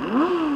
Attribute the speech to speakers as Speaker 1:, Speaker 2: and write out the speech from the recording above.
Speaker 1: Mm-hmm.